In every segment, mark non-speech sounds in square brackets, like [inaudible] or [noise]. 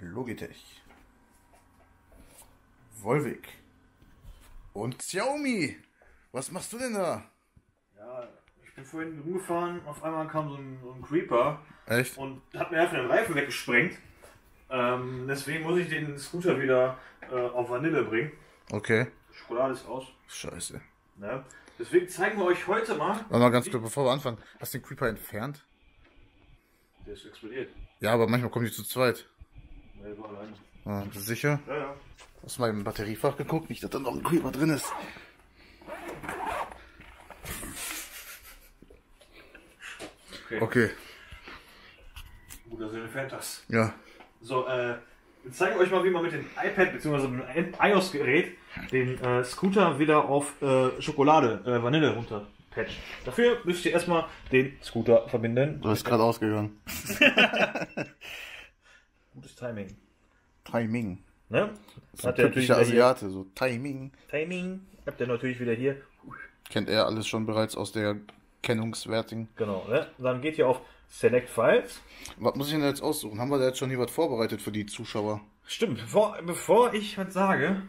Logitech, Volvic und Xiaomi. Was machst du denn da? Ja, ich bin vorhin rumgefahren, auf einmal kam so ein, so ein Creeper Echt? und hat mir einfach den Reifen weggesprengt. Ähm, deswegen muss ich den Scooter wieder äh, auf Vanille bringen. Okay. Schokolade ist aus. Scheiße. Ne? Deswegen zeigen wir euch heute mal. Warte mal ganz kurz, bevor wir anfangen. Hast du den Creeper entfernt? Der ist explodiert. Ja, aber manchmal kommen die zu zweit. Alleine. Ah, bist du sicher? Ja, ja. Hast du mal im Batteriefach geguckt? Nicht, dass da noch ein Creeper drin ist. Okay. Okay, Gut, dass ihr entfernt das. ja. So, äh, wir zeigen euch mal, wie man mit dem iPad bzw. mit dem iOS-Gerät den äh, Scooter wieder auf äh, Schokolade, äh, Vanille runter patcht. Dafür müsst ihr erstmal den Scooter verbinden. Du bist gerade ausgegangen. [laughs] Gutes Timing. Timing. Ne? Ein Hat der Asiate, so Timing. hier. Timing. Habt ihr natürlich wieder hier. Kennt er alles schon bereits aus der Kennungswertung. Genau, ne? Dann geht ihr auf Select Files. Was muss ich denn jetzt aussuchen? Haben wir da jetzt schon hier was vorbereitet für die Zuschauer? Stimmt, bevor, bevor ich was sage,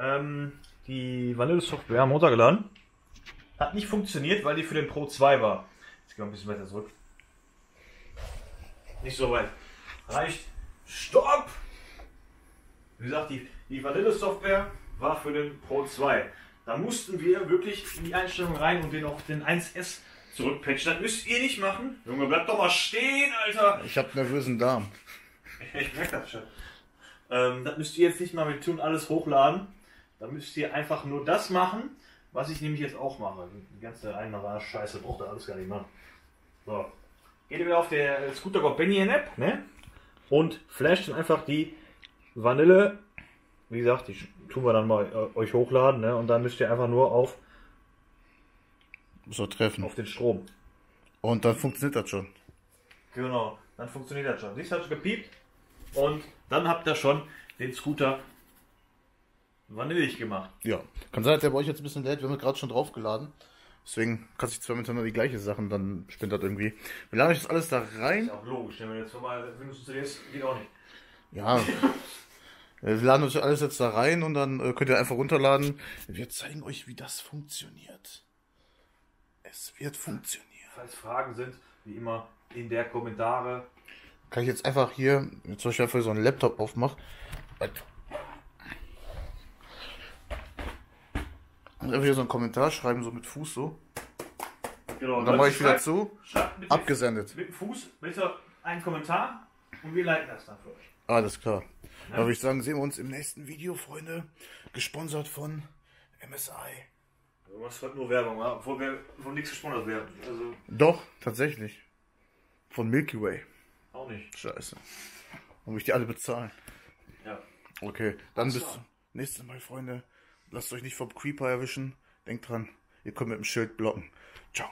ähm, die Vanille-Software haben runtergeladen. Hat nicht funktioniert, weil die für den Pro 2 war. Jetzt gehen wir ein bisschen weiter zurück. Nicht so weit. Reicht. Stopp! Wie gesagt, die, die Vanille-Software war für den Pro 2. Da mussten wir wirklich in die Einstellung rein und den auf den 1S zurückpatchen. Das müsst ihr nicht machen. Junge, bleib doch mal stehen, Alter! Ich habe nervösen Darm. [laughs] Ich merke das schon. Ähm, das müsst ihr jetzt nicht mal mit tun, alles hochladen. Da müsst ihr einfach nur das machen, was ich nämlich jetzt auch mache. Die ganze einmal Scheiße braucht ihr alles gar nicht machen. So. Geht ihr wieder auf der Scooter Companion App, ne? Und flasht dann einfach die Vanille. Wie gesagt, die tun wir dann mal äh, euch hochladen, ne? Und dann müsst ihr einfach nur auf, So treffen. auf den Strom. Und dann funktioniert das schon. Genau, dann funktioniert das schon. Siehst du, hat gepiept. Und dann habt ihr schon den Scooter vanillig gemacht. Ja. Kann sein, dass der bei euch jetzt ein bisschen lädt. Wir haben gerade schon draufgeladen. Deswegen kannst du zwei miteinander die gleiche Sachen, dann spinnt das irgendwie. Wir laden euch das alles da rein. Ist auch logisch, wenn du jetzt normal Windows installierst, geht auch nicht. Ja. [laughs] Wir laden euch alles jetzt da rein und dann äh, könnt ihr einfach runterladen. Wir zeigen euch, wie das funktioniert. Es wird funktionieren. Falls Fragen sind, wie immer in der Kommentare. Kann ich jetzt einfach hier, jetzt zum Beispiel einfach so einen Laptop aufmachen. Und einfach so einen Kommentar schreiben, so mit Fuß so. Genau, Und dann mache ich wieder zu. Mit, Abgesendet. mit dem Fuß bitte einen Kommentar und wir leiten das dann für euch. Alles klar. Da würde ich sagen, sehen wir uns im nächsten Video, Freunde. Gesponsert von MSI. Du machst heute nur Werbung, ja? obwohl wir von nichts gesponsert werden. Also Doch, tatsächlich. Von Milky Way. auch nicht. Scheiße. Und ich die alle bezahlen. Ja. Okay, dann bis klar. nächstes Mal, Freunde. Lasst euch nicht vom Creeper erwischen. Denkt dran, ihr könnt mit dem Schild blocken. Ciao.